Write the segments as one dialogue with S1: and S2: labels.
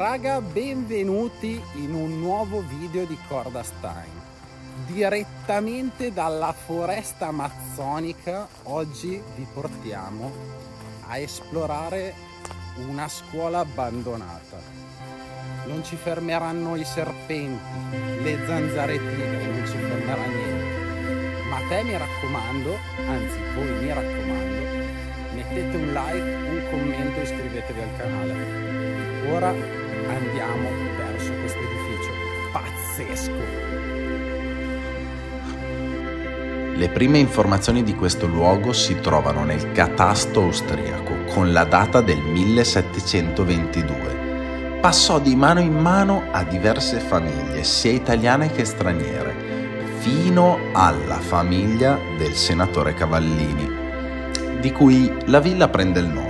S1: Raga, benvenuti in un nuovo video di Corda Stein. Direttamente dalla foresta amazzonica oggi vi portiamo a esplorare una scuola abbandonata. Non ci fermeranno i serpenti, le zanzare tigre, non ci fermerà niente. Ma te mi raccomando, anzi voi mi raccomando, mettete un like, un commento e iscrivetevi al canale. Ora andiamo verso questo edificio pazzesco.
S2: Le prime informazioni di questo luogo si trovano nel catasto austriaco con la data del 1722. Passò di mano in mano a diverse famiglie, sia italiane che straniere, fino alla famiglia del senatore Cavallini, di cui la villa prende il nome.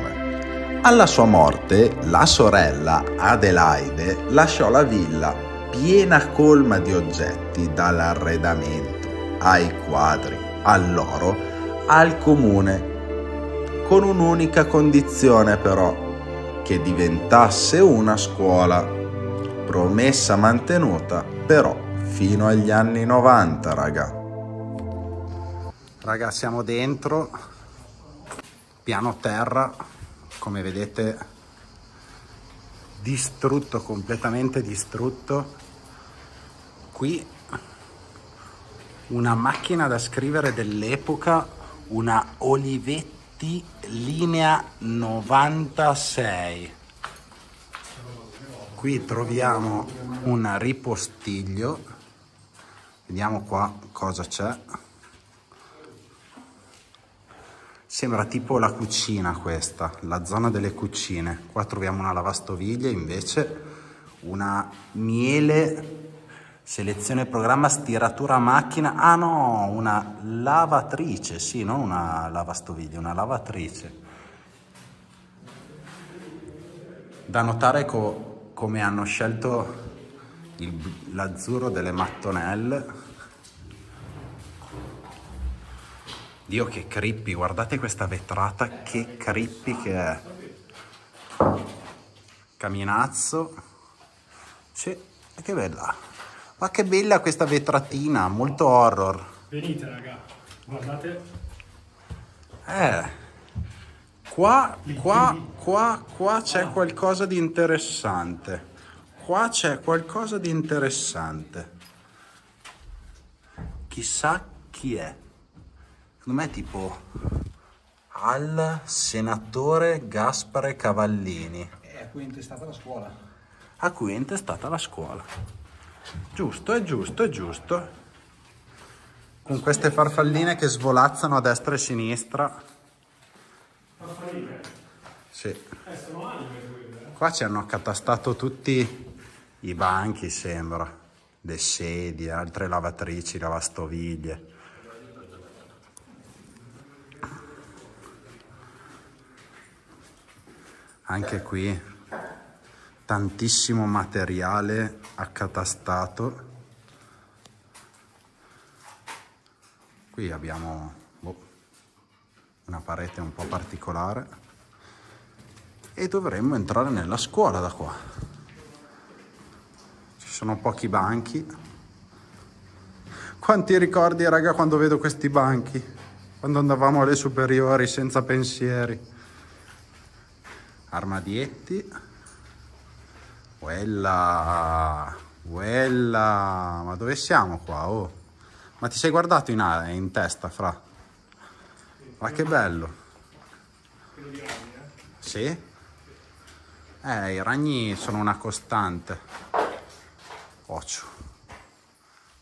S2: Alla sua morte, la sorella Adelaide lasciò la villa piena colma di oggetti, dall'arredamento ai quadri, all'oro, al comune, con un'unica condizione però, che diventasse una scuola. Promessa mantenuta però fino agli anni 90, raga.
S1: Raga, siamo dentro, piano terra, come vedete distrutto completamente distrutto. Qui una macchina da scrivere dell'epoca una Olivetti linea 96 qui troviamo un ripostiglio. Vediamo qua cosa c'è Sembra tipo la cucina questa, la zona delle cucine. Qua troviamo una lavastoviglie invece, una miele, selezione programma, stiratura macchina. Ah no, una lavatrice, sì, non una lavastoviglie, una lavatrice. Da notare co come hanno scelto l'azzurro delle mattonelle Dio che creepy, guardate questa vetrata, che creepy che è. Caminazzo. Sì, che bella. Ma che bella questa vetratina, molto horror.
S3: Venite raga, guardate.
S1: Eh, qua, qua, qua, qua c'è qualcosa di interessante. Qua c'è qualcosa di interessante. Chissà chi è secondo me è tipo al senatore Gaspare Cavallini.
S3: a cui è intestata la scuola.
S1: A cui è intestata la scuola. Giusto, è giusto, è giusto. Con queste farfalline che svolazzano a destra e a sinistra.
S3: Farfalline?
S1: Sì.
S3: Eh, sono anime quelle. Eh.
S1: Qua ci hanno accatastato tutti i banchi, sembra. Le sedie, altre lavatrici, lavastoviglie. Anche qui tantissimo materiale accatastato. Qui abbiamo oh, una parete un po' particolare. E dovremmo entrare nella scuola da qua. Ci sono pochi banchi. Quanti ricordi raga quando vedo questi banchi? Quando andavamo alle superiori senza pensieri armadietti quella quella ma dove siamo qua oh? Ma ti sei guardato in, aria, in testa fra? Ma che bello. Sì? Eh i ragni sono una costante. Occhio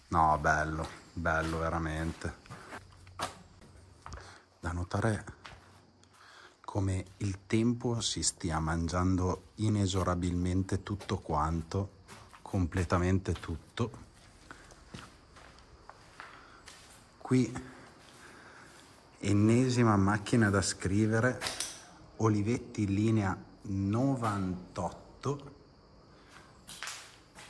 S1: no bello bello veramente. Da notare come il tempo si stia mangiando inesorabilmente tutto quanto, completamente tutto. Qui ennesima macchina da scrivere, Olivetti linea 98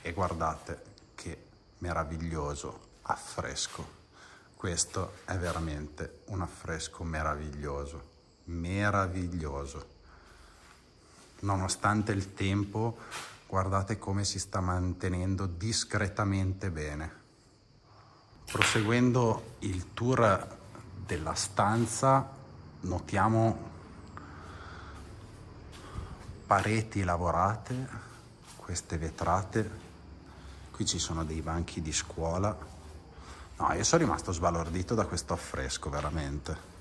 S1: e guardate che meraviglioso affresco. Questo è veramente un affresco meraviglioso meraviglioso. Nonostante il tempo, guardate come si sta mantenendo discretamente bene. Proseguendo il tour della stanza notiamo pareti lavorate, queste vetrate, qui ci sono dei banchi di scuola. No, io sono rimasto sbalordito da questo affresco, veramente.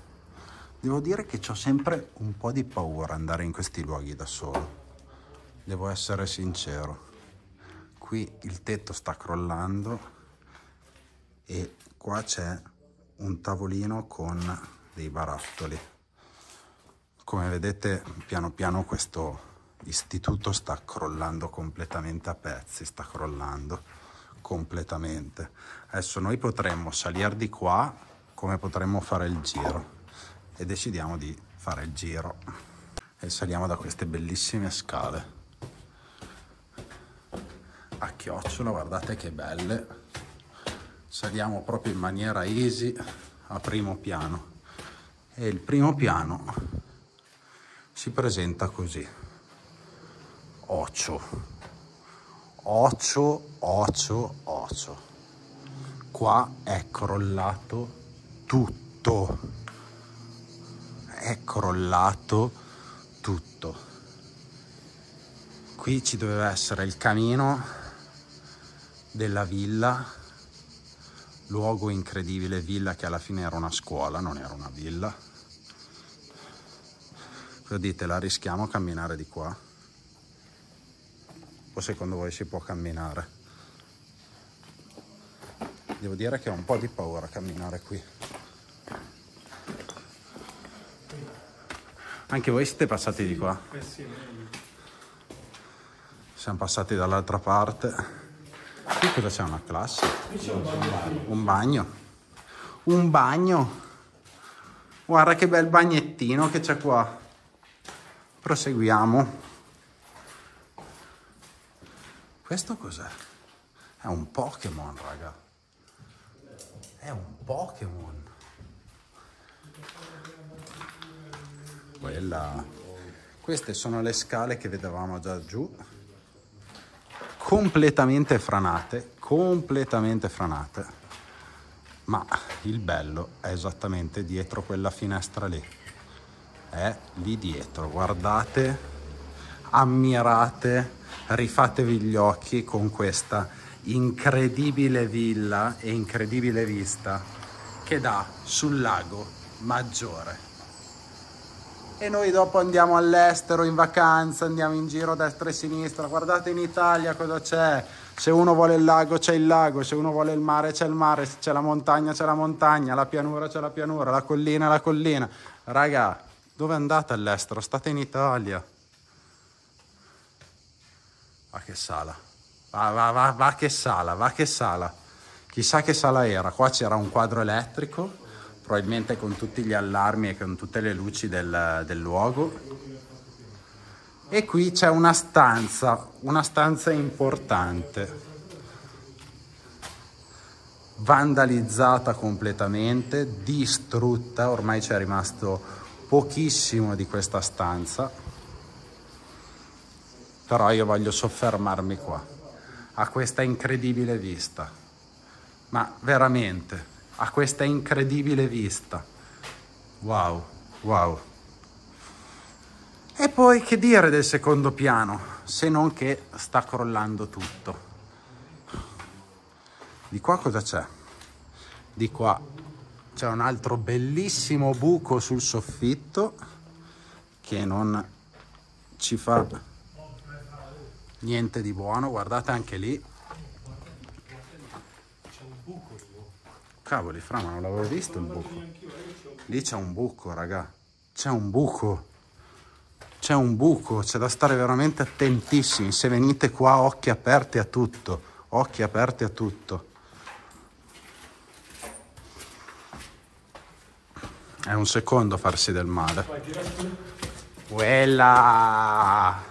S1: Devo dire che ho sempre un po' di paura andare in questi luoghi da solo. Devo essere sincero. Qui il tetto sta crollando e qua c'è un tavolino con dei barattoli. Come vedete piano piano questo istituto sta crollando completamente a pezzi, sta crollando completamente. Adesso noi potremmo salire di qua come potremmo fare il giro e decidiamo di fare il giro. E saliamo da queste bellissime scale. A chiocciola, guardate che belle. Saliamo proprio in maniera easy a primo piano. E il primo piano si presenta così. Ocio. Ocio ocio ocio. Qua è crollato tutto è crollato tutto qui ci doveva essere il camino della villa luogo incredibile, villa che alla fine era una scuola, non era una villa. Cosa dite, la rischiamo a camminare di qua? O secondo voi si può camminare? Devo dire che ho un po' di paura a camminare qui. Anche voi siete passati di qua?
S3: Eh sì,
S1: Siamo passati dall'altra parte. Qui cosa c'è? Una classe? Un bagno. Un bagno. Guarda che bel bagnettino che c'è qua. Proseguiamo. Questo cos'è? È un Pokémon, raga. È un Pokémon. Quella. Queste sono le scale che vedevamo già giù completamente franate, completamente franate. Ma il bello è esattamente dietro quella finestra lì. È lì dietro, guardate, ammirate, rifatevi gli occhi con questa incredibile villa e incredibile vista che dà sul lago Maggiore e noi dopo andiamo all'estero in vacanza, andiamo in giro a destra e a sinistra, guardate in Italia cosa c'è, se uno vuole il lago c'è il lago, se uno vuole il mare c'è il mare, se c'è la montagna c'è la montagna, la pianura c'è la pianura, la collina la collina. Raga, dove andate all'estero? State in Italia. Va che sala, va, va, va, va che sala, va che sala. Chissà che sala era, qua c'era un quadro elettrico probabilmente con tutti gli allarmi e con tutte le luci del, del luogo. E qui c'è una stanza, una stanza importante, vandalizzata completamente, distrutta, ormai c'è rimasto pochissimo di questa stanza, però io voglio soffermarmi qua, a questa incredibile vista, ma veramente a questa incredibile vista. Wow, wow. E poi che dire del secondo piano, se non che sta crollando tutto. Di qua cosa c'è? Di qua c'è un altro bellissimo buco sul soffitto che non ci fa niente di buono, guardate anche lì Cavoli, fra, ma non l'avevo visto il buco. Lì c'è un buco, raga. C'è un buco. C'è un buco, c'è da stare veramente attentissimi. Se venite qua, occhi aperti a tutto. Occhi aperti a tutto. È un secondo farsi del male. Quella!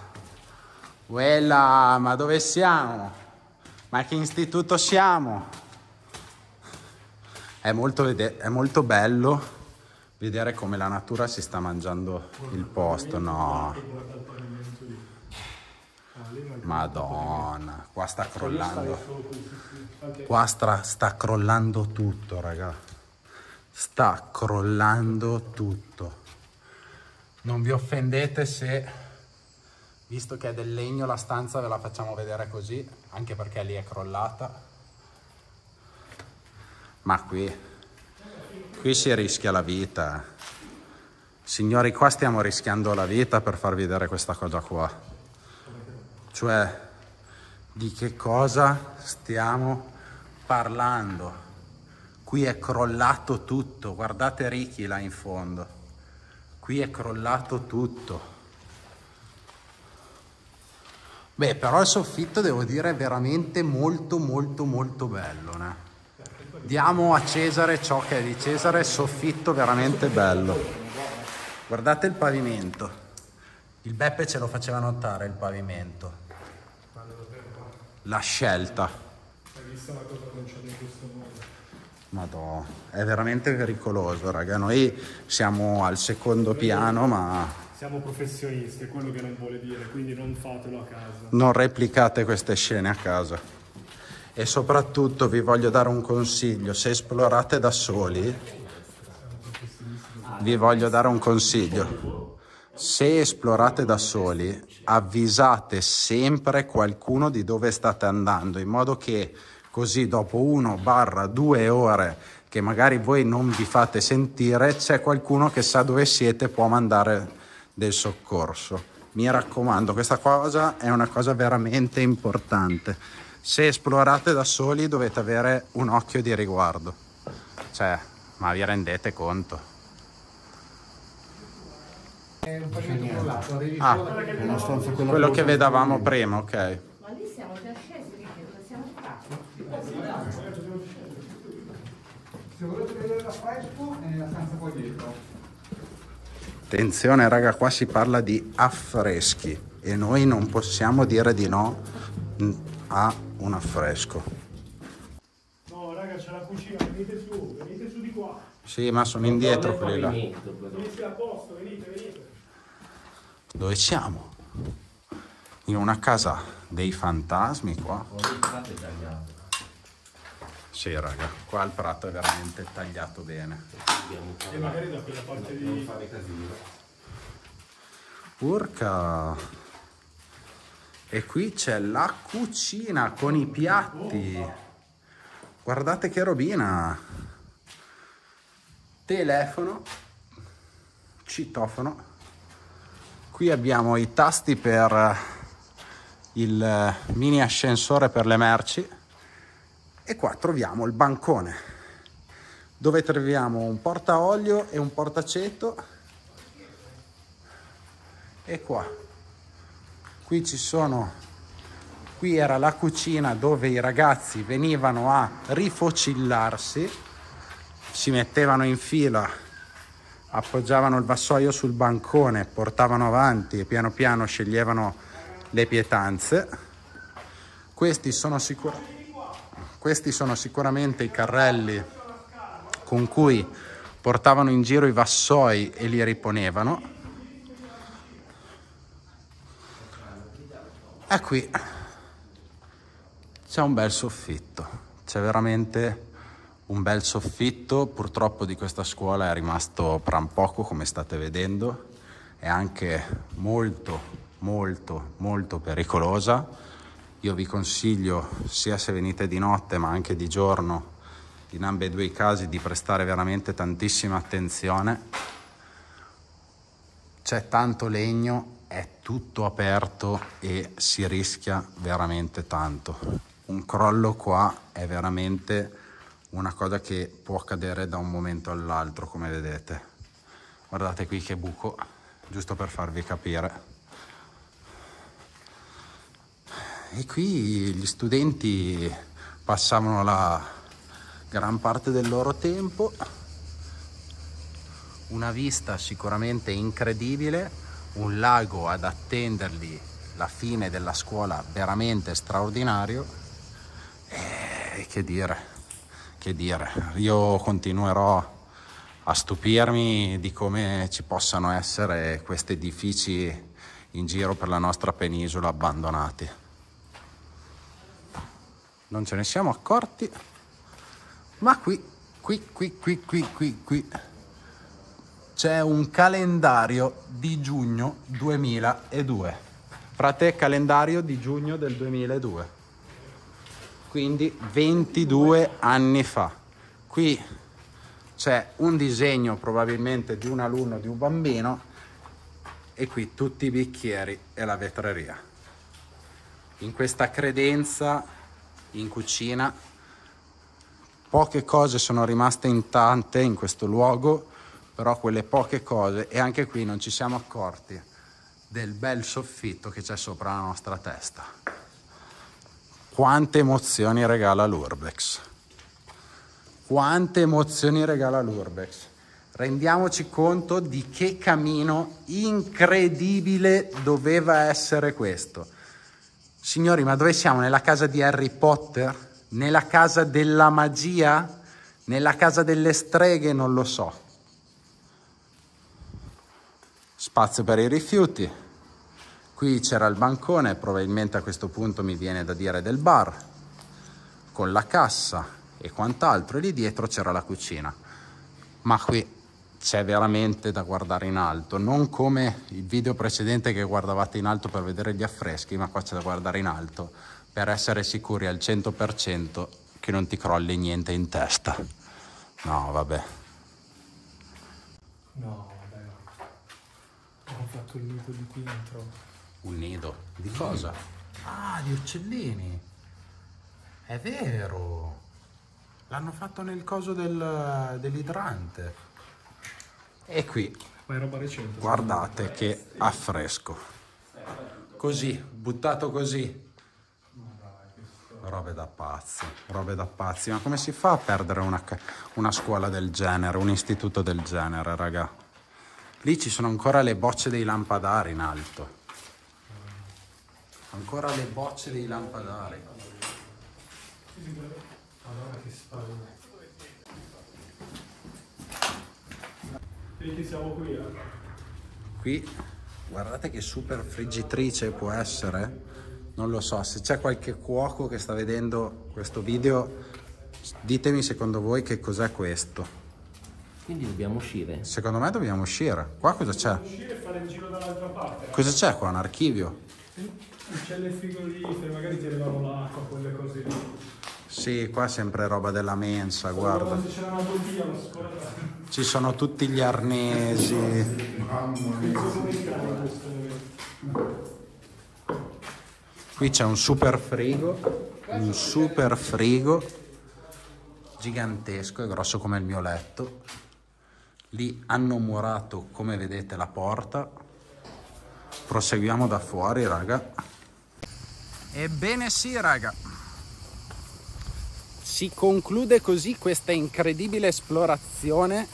S1: Quella, ma dove siamo? Ma che istituto siamo? È molto, è molto bello vedere come la natura si sta mangiando il posto, no. Madonna, qua sta crollando. Qua sta, sta crollando tutto, raga. Sta crollando tutto. Non vi offendete se, visto che è del legno la stanza, ve la facciamo vedere così, anche perché lì è crollata. Ma qui, qui si rischia la vita. Signori, qua stiamo rischiando la vita per farvi vedere questa cosa qua. Cioè, di che cosa stiamo parlando? Qui è crollato tutto, guardate Ricky là in fondo. Qui è crollato tutto. Beh, però il soffitto devo dire è veramente molto molto molto bello, né? Diamo a Cesare ciò che è di Cesare, soffitto veramente bello. Guardate il pavimento. Il Beppe ce lo faceva notare il pavimento. La scelta. Madonna, è veramente pericoloso, raga. Noi siamo al secondo piano, ma
S3: Siamo professionisti, è quello che non vuole dire, quindi non fatelo a casa.
S1: non replicate queste scene a casa. E soprattutto vi voglio dare un consiglio, se esplorate da soli, vi voglio dare un consiglio. Se esplorate da soli, avvisate sempre qualcuno di dove state andando, in modo che così dopo uno barra due ore che magari voi non vi fate sentire, c'è qualcuno che sa dove siete e può mandare del soccorso. Mi raccomando, questa cosa è una cosa veramente importante. Se esplorate da soli dovete avere un occhio di riguardo. Cioè, ma vi rendete conto? Ah,
S4: È una stanza quella
S1: quello che vedevamo prima, ok.
S5: Ma lì siamo già scesi, dove siamo?
S4: Se volete vedere fresco è nella stanza qua dietro.
S1: Attenzione raga, qua si parla di affreschi e noi non possiamo dire di no mm, a un affresco.
S3: No, raga, c'è la cucina, venite su, venite su di qua.
S1: Sì, ma sono indietro quelli là.
S3: Venite a posto, venite, venite.
S1: Dove siamo? In una casa dei fantasmi qua? Sì raga, qua il prato è veramente tagliato bene.
S3: E magari da quella parte di...
S1: Urca! E qui c'è la cucina con i piatti. Guardate che robina. Telefono, citofono. Qui abbiamo i tasti per il mini ascensore per le merci. E qua troviamo il bancone dove troviamo un portaolio e un portaceto e qua qui ci sono qui era la cucina dove i ragazzi venivano a rifocillarsi si mettevano in fila appoggiavano il vassoio sul bancone portavano avanti e piano piano sceglievano le pietanze. Questi sono, sicur- questi sono sicuramente i carrelli con cui portavano in giro i vassoi e li riponevano E qui c'è un bel soffitto, c'è veramente un bel soffitto, purtroppo di questa scuola è rimasto pran poco come state vedendo, è anche molto molto molto pericolosa. Io vi consiglio sia se venite di notte ma anche di giorno in ambedue i casi di prestare veramente tantissima attenzione. C'è tanto legno è tutto aperto e si rischia veramente tanto. Un crollo qua è veramente una cosa che può accadere da un momento all'altro, come vedete. Guardate qui che buco, giusto per farvi capire. E qui gli studenti passavano la gran parte del loro tempo. Una vista sicuramente incredibile un lago ad attenderli la fine della scuola veramente straordinario e che dire, che dire, io continuerò a stupirmi di come ci possano essere questi edifici in giro per la nostra penisola abbandonati. non ce ne siamo accorti, ma qui, qui, qui, qui, qui, qui, qui c'è un calendario di giugno 2002. Frate, calendario di giugno del 2002. Quindi 22 anni fa. Qui c'è un disegno probabilmente di un alunno, di un bambino e qui tutti i bicchieri e la vetreria. In questa credenza in cucina poche cose sono rimaste intatte in questo luogo, però quelle poche cose e anche qui non ci siamo accorti del bel soffitto che c'è sopra la nostra testa. Quante emozioni regala l'Urbex. Quante emozioni regala l'Urbex. Rendiamoci conto di che cammino incredibile doveva essere questo. Signori, ma dove siamo? Nella casa di Harry Potter? Nella casa della magia? Nella casa delle streghe? Non lo so. Spazio per i rifiuti. Qui c'era il bancone, probabilmente a questo punto mi viene da dire del bar, con la cassa e quant'altro. E lì dietro c'era la cucina. Ma qui c'è veramente da guardare in alto, non come il video precedente che guardavate in alto per vedere gli affreschi, ma qua c'è da guardare in alto per essere sicuri al 100% che non ti crolli niente in testa. No, vabbè.
S3: No, fatto il nido di qui dentro.
S1: Un nido. Di cosa? Ah, di uccellini. È vero. L'hanno fatto nel coso del, dell'idrante. E qui,
S3: Ma è roba recente.
S1: guardate che affresco. Così, buttato così. Robe da pazzi, robe da pazzi. Ma come si fa a perdere una, una scuola del genere, un istituto del genere, raga? Lì ci sono ancora le bocce dei lampadari in alto. Ancora le bocce dei lampadari.
S3: Madonna che spalle. Che siamo qui, eh?
S1: Qui, guardate che super friggitrice può essere. Non lo so, se c'è qualche cuoco che sta vedendo questo video, ditemi secondo voi che cos'è questo.
S6: Quindi dobbiamo uscire.
S1: Secondo me dobbiamo uscire. Qua cosa c'è?
S3: Uscire e fare il giro dall'altra parte.
S1: Cosa c'è qua? Un archivio?
S3: C'è le frigorifere, magari ti levano l'acqua, quelle cose lì.
S1: Sì, qua è sempre roba della mensa, guarda.
S3: Bottiglia.
S1: Ci sono tutti gli arnesi. Qui c'è un super frigo, un super frigo gigantesco, è grosso come il mio letto. Lì hanno murato, come vedete, la porta. Proseguiamo da fuori, raga. Ebbene sì, raga. Si conclude così questa incredibile esplorazione.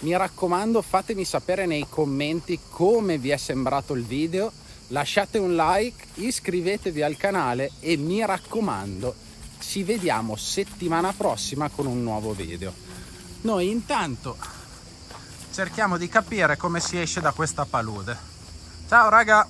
S1: Mi raccomando, fatemi sapere nei commenti come vi è sembrato il video. Lasciate un like, iscrivetevi al canale e mi raccomando, ci vediamo settimana prossima con un nuovo video. Noi intanto cerchiamo di capire come si esce da questa palude. Ciao raga!